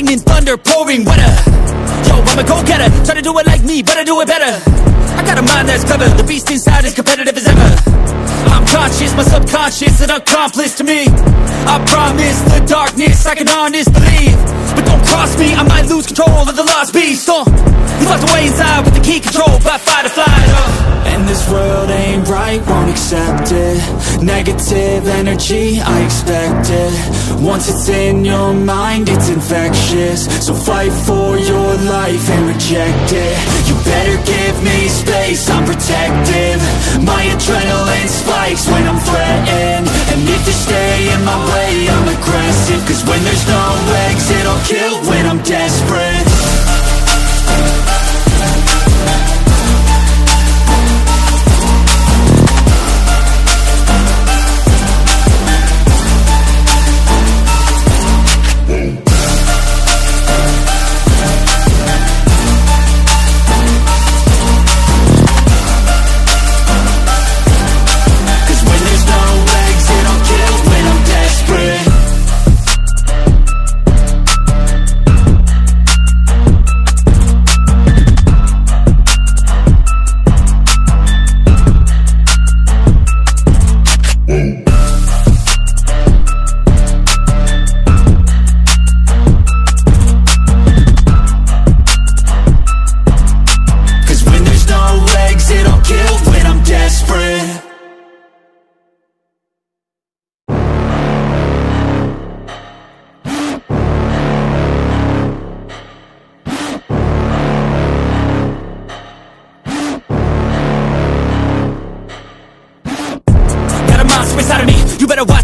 lightning, thunder, pouring weather Yo, I'm a go-getter, try to do it like me, but I do it better. I got a mind that's clever, the beast inside is competitive as ever. I'm conscious, my subconscious an accomplice to me. I promise the darkness, I can honest believe But don't cross me, I might lose control of the lost beast uh. He's locked away inside with the key control by fight or flight uh. And this world ain't right, won't accept it. Negative energy, I expect it. Once it's in your mind, it's infectious. So fight for your life and reject it. You better give me space, I'm protective. My adrenaline spikes when I'm threatened. And if you stay in my way, I'm aggressive. Cause when there's no exit, I'll kill when I'm desperate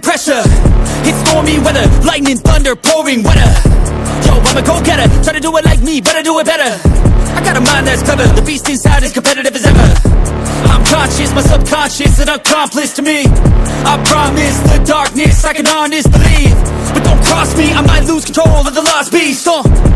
pressure. It's stormy weather, lightning, thunder, pouring weather. Yo, I'm a go-getter, try to do it like me, I do it better. I got a mind that's clever, the beast inside is competitive as ever. I'm conscious, my subconscious an accomplice to me. I promise the darkness, I can honest believe. But don't cross me, I might lose control of the lost beast. Uh.